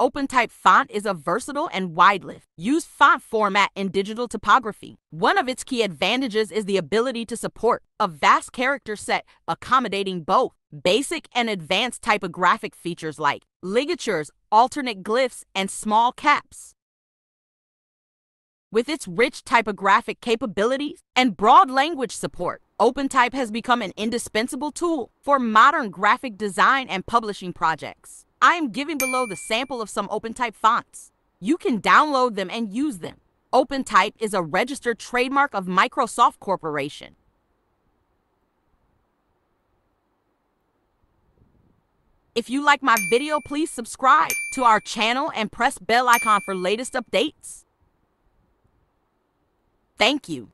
OpenType font is a versatile and wide-lift, used font format in digital typography. One of its key advantages is the ability to support a vast character set accommodating both basic and advanced typographic features like ligatures, alternate glyphs, and small caps. With its rich typographic capabilities and broad language support, OpenType has become an indispensable tool for modern graphic design and publishing projects. I am giving below the sample of some OpenType fonts. You can download them and use them. OpenType is a registered trademark of Microsoft Corporation. If you like my video, please subscribe to our channel and press bell icon for latest updates. Thank you.